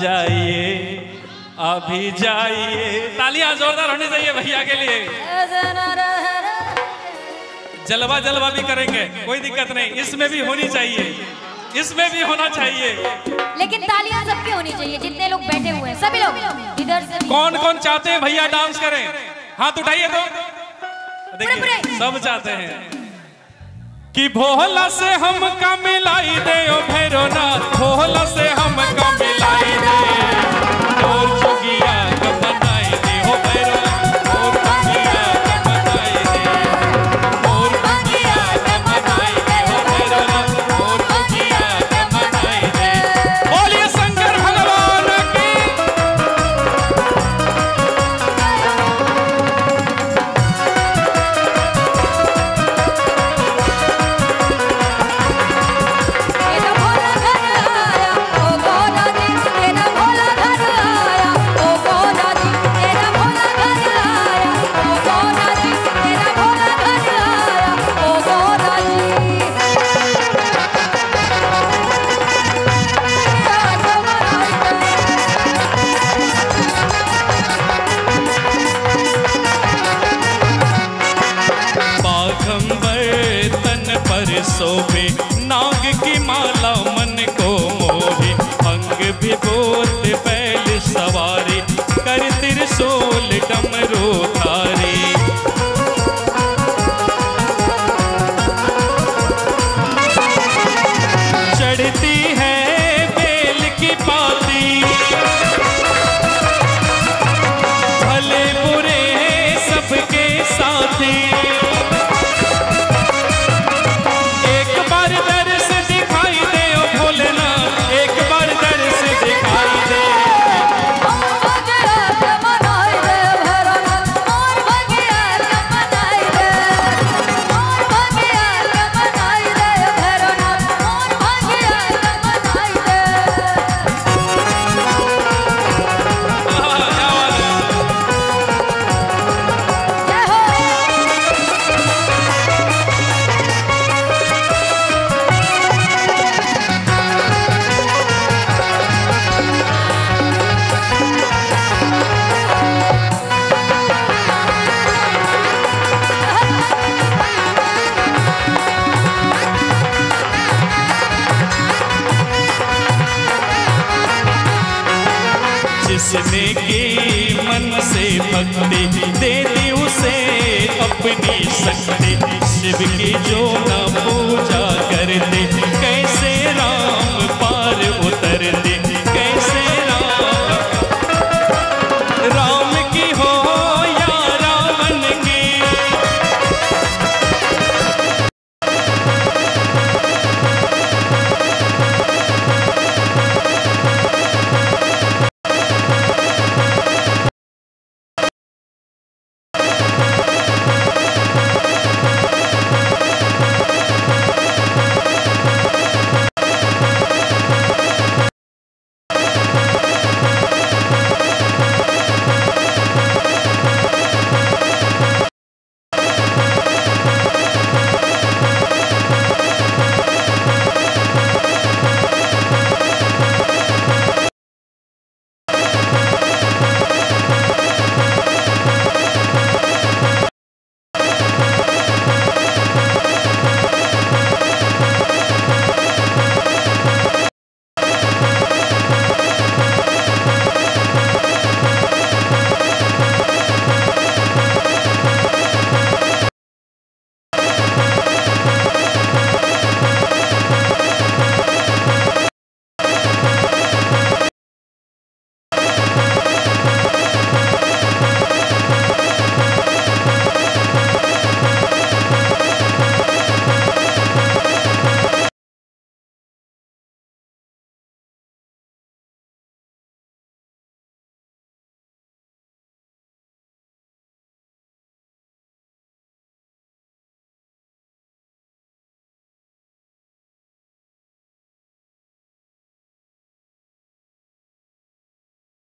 जाइए अभी जाइए। तालियाँ जोरदार होनी चाहिए भैया के लिए। जलवा जलवा भी करेंगे कोई दिक्कत नहीं। इसमें भी होनी चाहिए। इसमें भी होना चाहिए। लेकिन तालियाँ सबकी होनी चाहिए जितने लोग बैठे हुए हैं सभी लोग। इधर से कौन कौन चाहते हैं भैया डांस करें? हाथ उठाइए तो। देखिए सब चाहते हैं। कि भोला से हम का मिलाई दे ओ भैरोनाथ भोला से हम का शोभे नाग की माला मन को मोहे। अंग विभूत बैल सवारी। कर तिर सोल डमरू जिसने की मन से भक्ति दे दी उसे अपनी शक्ति। शिव की जो